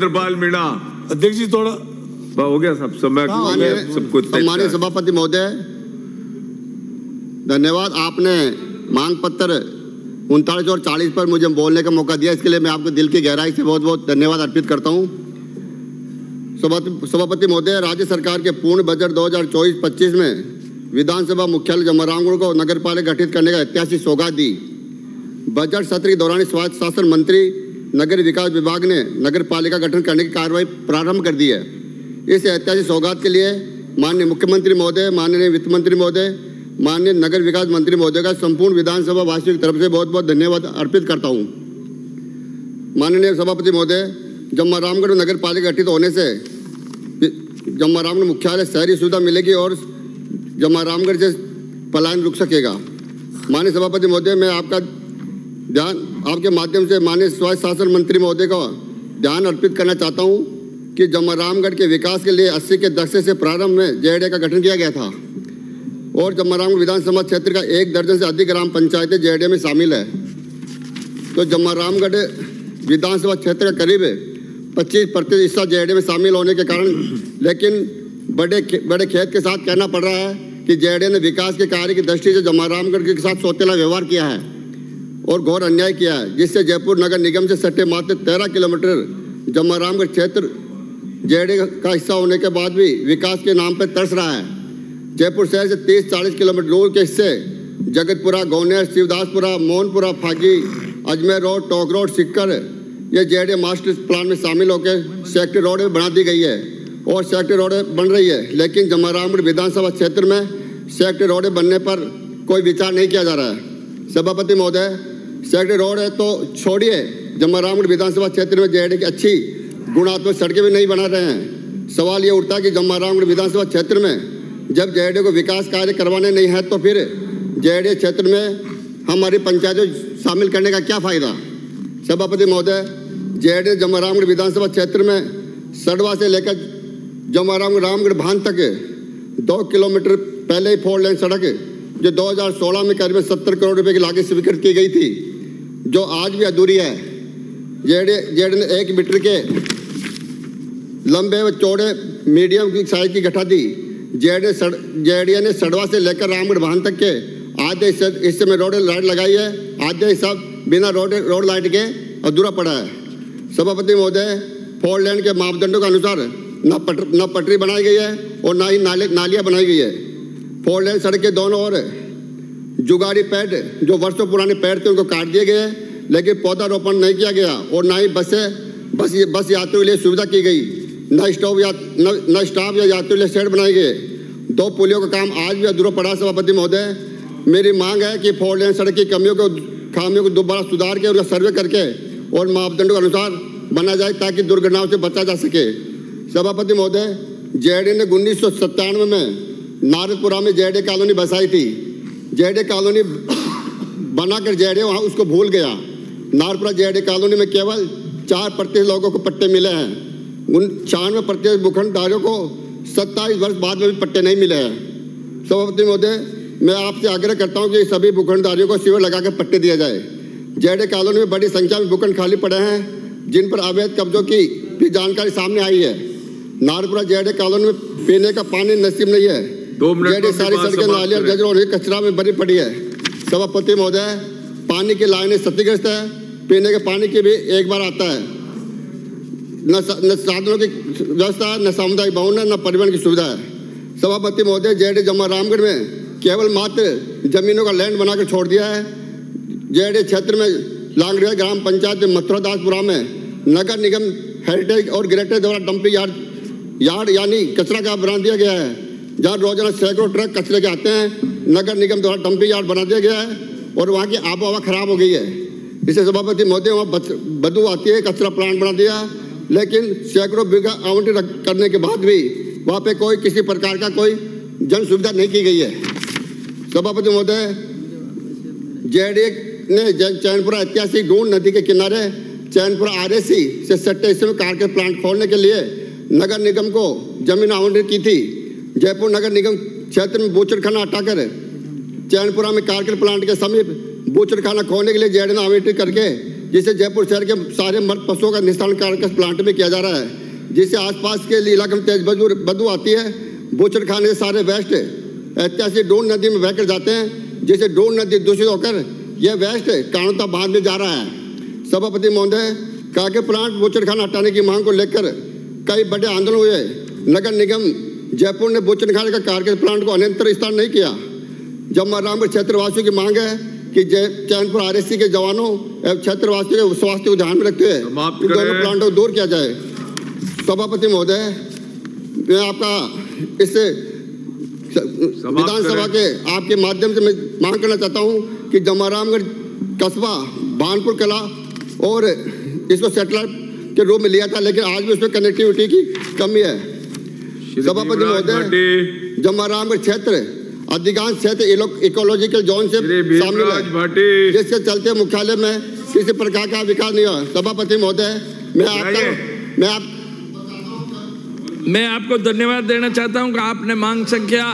इंद्रपाल मीणा। अध्यक्ष जी थोड़ा हो गया सब समय हाँ, माननीय- सब कुछ तय सम्मानित सभापति महोदय धन्यवाद आपने मांग पत्र उनतालीस और चालीस पर मुझे बोलने का मौका दिया इसके लिए मैं आपको दिल की गहराई से बहुत बहुत धन्यवाद अर्पित करता हूँ। सभापति सभापति महोदय राज्य सरकार के पूर्ण बजट 2024-25 में विधानसभा मुख्यालय जमरामगढ़ को नगर पालिका गठित करने का ऐतिहासिक सौगात दी। बजट सत्र के दौरान स्वास्थ्य शासन मंत्री नगर विकास विभाग ने नगर पालिका गठन करने की कार्रवाई प्रारंभ कर दी है। इस ऐतिहासिक सौगात के लिए माननीय मुख्यमंत्री महोदय, माननीय वित्त मंत्री महोदय, माननीय नगर विकास मंत्री महोदय का संपूर्ण विधानसभा वासियों की तरफ़ से बहुत बहुत धन्यवाद अर्पित करता हूँ। माननीय सभापति महोदय, जम्मा रामगढ़ नगर पालिका गठित होने से जम्मा रामगढ़ मुख्यालय शहरी सुविधा मिलेगी और जम्मा रामगढ़ से पलायन रुक सकेगा। माननीय सभापति महोदय, मैं आपका ध्यान आपके माध्यम से माननीय स्वास्थ्य शासन मंत्री महोदय का ध्यान अर्पित करना चाहता हूँ कि जम्मा रामगढ़ के विकास के लिए 80 के दशक से प्रारंभ में जेडे का गठन किया गया था और जम्मा रामगढ़ विधानसभा क्षेत्र का एक दर्जन से अधिक ग्राम पंचायतें जेडे में शामिल है तो जम्मा रामगढ़ विधानसभा क्षेत्र का करीब 25 प्रतिशत हिस्सा जेडे में शामिल होने के कारण, लेकिन बड़े खे- बड़े खेत के साथ कहना पड़ रहा है कि जेडे ने विकास के कार्य की दृष्टि से जम्मा रामगढ़ के साथ सौतेला व्यवहार किया है और घोर अन्याय किया है, जिससे जयपुर नगर निगम से सटे मात्र तेरह किलोमीटर जम्मा रामगढ़ क्षेत्र, जेडे का हिस्सा होने के बाद भी विकास के नाम पर तरस रहा है। जयपुर शहर से तीस चालीस किलोमीटर दूर के हिस्से, जगतपुरा, गौनेर, शिवदासपुरा, मोहनपुरा, फागी, अजमेर रोड टोक रोड, सिक्कर, ये जेडे मास्टर प्लान में शामिल होकर सेक्टर रोड बना दी गई है और सेक्टर रोड बन रही है। लेकिन जमारामगढ़ विधानसभा क्षेत्र में सेक्टर रोड बनने पर कोई विचार नहीं किया जा रहा है। सभापति महोदय सेक्टर रोड है तो छोड़िए। जमारामगढ़ विधानसभा क्षेत्र में जेडे की अच्छी गुणात्मक सड़कें भी नहीं बना रहे हैं, सवाल ये उठता है कि जमारामगढ़ विधानसभा क्षेत्र में, जब जेडे को विकास कार्य करवाने नहीं है तो फिर जेडे क्षेत्र में हमारी पंचायतों शामिल करने का क्या फ़ायदा? सभापति महोदय जेडे जमारामगढ़ विधानसभा क्षेत्र में सड़वा से लेकर जमारामगढ़ रामगढ़ भान तक दो किलोमीटर पहले ही फोर लेन सड़क, जो 2016 में करीब सत्तर करोड़ रुपए की लागत स्वीकृत की गई थी जो आज भी अधूरी है, जेडे जेडे ने एक मीटर के लंबे व चौड़े मीडियम की साइज़ की गठा दी, जेडे सड़ जेडीए ने सड़वा से लेकर रामगढ़ वाहन तक के आधे हिस्से में रोड लाइट लगाई है आधे हिस्सा बिना रोड रोड लाइट के अधूरा पड़ा है। सभापति महोदय फोर लेन के मापदंडों के अनुसार न पट, न पटरी बनाई गई है और ना ही नाले, नालियाँ बनाई गई है। फोर लेन सड़क के दोनों ओर जुगाड़ी पैड, जो वर्षों पुराने पैड थे, उनको काट दिए गए लेकिन पौधारोपण नहीं किया गया और ना ही बसें बस बस यात्रियों के लिए सुविधा की गई। न स्टॉप या न, स्टाफ या यात्रियों के लिए शेड बनाए गए। दो पुलियों का काम आज भी अधूरा पड़ा सभापति महोदय। मेरी मांग है कि फोर लेन सड़क की कमियों को खामियों को दोबारा सुधार के उनका सर्वे करके और मापदंडों के अनुसार बना जाए ताकि दुर्घटनाओं से बचा जा सके। सभापति महोदय जेडे ने उन्नीस सौ सत्तानवे में नारदपुरा में जेडे कॉलोनी बसाई थी। जेडे कॉलोनी बनाकर जेडे वहाँ उसको भूल गया। नारपुरा जेडे कॉलोनी में केवल चार प्रतिशत लोगों को पट्टे मिले हैं। उन छियानवे प्रतिशत भूखंडधारियों को सत्ताईस वर्ष बाद में भी पट्टे नहीं मिले हैं। सभापति महोदय मैं आपसे आग्रह करता हूँ कि सभी भूखंडधारियों को शिविर लगाकर पट्टे दिया जाए। जेडे कॉलोनी में बड़ी संख्या में भूखंड खाली पड़े हैं जिन पर अवैध कब्जों की भी जानकारी सामने आई है। नारपुरा जेडे कॉलोनी में पीने का पानी नसीब नहीं है। दो मिनट जेडे सारी सड़कें नालियाँ करें। गजरों कचरा में भरी पड़ी है। सभापति महोदय पानी की लाइनें क्षतिग्रस्त है, पीने के पानी की भी एक बार आता है। न साधनों की व्यवस्था है न सामुदायिक भवन है, न परिवहन की सुविधा है। सभापति महोदय जेडे जमा रामगढ़ में केवल मात्र जमीनों का लैंड बनाकर छोड़ दिया है। जेडे क्षेत्र में लांगड़िया ग्राम पंचायत मथुरादासपुरा में नगर निगम हेरिटेज और ग्रेटर द्वारा डंपिंग यार्ड यार्ड यानी कचरा का बना दिया गया है। जहाँ रोज़ाना सैकड़ों ट्रक कचरे के आते हैं, नगर निगम द्वारा डंपिंग यार्ड बना दिया गया है। और वहाँ की आबो हवा खराब हो गई है। इसे सभापति महोदय वहाँ बदबू आती है, कचरा प्लांट बना दिया। लेकिन सैकड़ों बीघा आवंटित करने के बाद भी वहाँ पे कोई किसी प्रकार का कोई जन सुविधा नहीं की गई है। सभापति महोदय जेडीए ने चैनपुरा ऐतिहासिक डून नदी के किनारे चैनपुरा आरएसी से सट्टे कार के प्लांट खोलने के लिए नगर निगम को ज़मीन आवंटित की थी। जयपुर नगर निगम क्षेत्र में बूचड़खाना हटाकर चैनपुरा में कारगिल प्लांट के समीप बूचड़खाना खोलने के लिए जेड ने आवंटित करके, जिसे जयपुर शहर के सारे मर्द पशुओं का निस्तारण कार्य प्लांट में किया जा रहा है जिससे आसपास के इलाके में तेज बदबू बदबू आती है। बोचर खाने से सारे वेस्ट ऐतिहासिक डोन नदी में बहकर जाते हैं जिससे डोन नदी दूषित होकर यह वेस्ट कानोता बाँध में जा रहा है। सभापति महोदय कहा कि प्लांट बोचर खाना हटाने की मांग को लेकर कई बड़े आंदोलन हुए। नगर निगम जयपुर ने बोचर खाने का कारगिल प्लांट को अनियंत्र स्थान नहीं किया। जब रामगढ़ क्षेत्रवासियों की मांग है कि चैनपुर आर एस के जवानों एवं क्षेत्रवासियों के स्वास्थ्य को ध्यान में रखते हुए दोनों प्लांटों को दूर किया जाए। सभापति महोदय मैं आपका इससे विधानसभा के आपके माध्यम से मैं मांग करना चाहता हूँ कि जमारामगढ़ कस्बा भानपुर कला और इसको सेटेलाइट के रूप में लिया था लेकिन आज भी उसमें कनेक्टिविटी की कमी है। सभापति महोदय जमारामगढ़ क्षेत्र अधिकांश क्षेत्र इकोलॉजिकल जोन से शामिल है। जिसके चलते मुख्यालय में किसी प्रकार का विकास नहीं हुआ। सभापति महोदय मैं आपका मैं आप मैं आपको धन्यवाद देना चाहता हूँ कि आपने मांग संख्या